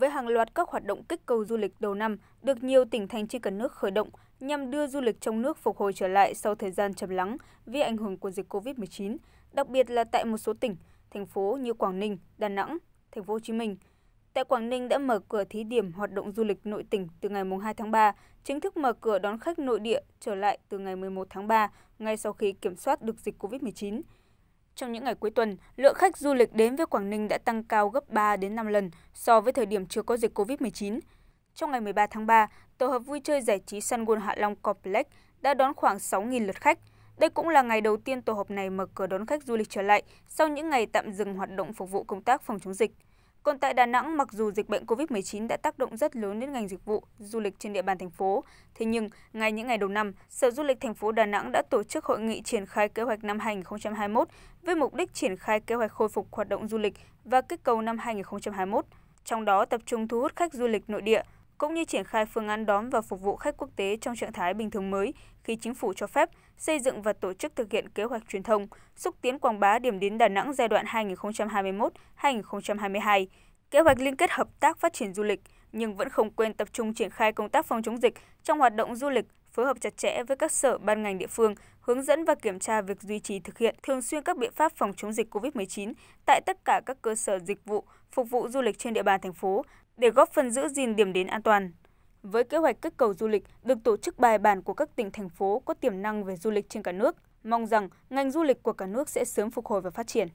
với hàng loạt các hoạt động kích cầu du lịch đầu năm được nhiều tỉnh thành trên cả nước khởi động nhằm đưa du lịch trong nước phục hồi trở lại sau thời gian trầm lắng vì ảnh hưởng của dịch Covid-19, đặc biệt là tại một số tỉnh, thành phố như Quảng Ninh, Đà Nẵng, Thành phố Hồ Chí Minh. Tại Quảng Ninh đã mở cửa thí điểm hoạt động du lịch nội tỉnh từ ngày 2 tháng 3, chính thức mở cửa đón khách nội địa trở lại từ ngày 11 tháng 3, ngay sau khi kiểm soát được dịch Covid-19. Trong những ngày cuối tuần, lượng khách du lịch đến với Quảng Ninh đã tăng cao gấp 3 đến 5 lần so với thời điểm chưa có dịch Covid-19. Trong ngày 13 tháng 3, tổ hợp vui chơi giải trí Sun World Hạ Long Complex đã đón khoảng 6.000 lượt khách. Đây cũng là ngày đầu tiên tổ hợp này mở cửa đón khách du lịch trở lại sau những ngày tạm dừng hoạt động phục vụ công tác phòng chống dịch. Còn tại Đà Nẵng, mặc dù dịch bệnh COVID-19 đã tác động rất lớn đến ngành dịch vụ, du lịch trên địa bàn thành phố, thế nhưng ngay những ngày đầu năm, Sở Du lịch thành phố Đà Nẵng đã tổ chức hội nghị triển khai kế hoạch năm 2021 với mục đích triển khai kế hoạch khôi phục hoạt động du lịch và kích cầu năm 2021. Trong đó tập trung thu hút khách du lịch nội địa, cũng như triển khai phương án đón và phục vụ khách quốc tế trong trạng thái bình thường mới khi chính phủ cho phép xây dựng và tổ chức thực hiện kế hoạch truyền thông, xúc tiến quảng bá điểm đến Đà Nẵng giai đoạn 2021-2022, kế hoạch liên kết hợp tác phát triển du lịch, nhưng vẫn không quên tập trung triển khai công tác phòng chống dịch trong hoạt động du lịch, phối hợp chặt chẽ với các sở ban ngành địa phương, hướng dẫn và kiểm tra việc duy trì thực hiện thường xuyên các biện pháp phòng chống dịch COVID-19 tại tất cả các cơ sở dịch vụ phục vụ du lịch trên địa bàn thành phố để góp phần giữ gìn điểm đến an toàn. Với kế hoạch kích cầu du lịch được tổ chức bài bản của các tỉnh thành phố có tiềm năng về du lịch trên cả nước, mong rằng ngành du lịch của cả nước sẽ sớm phục hồi và phát triển.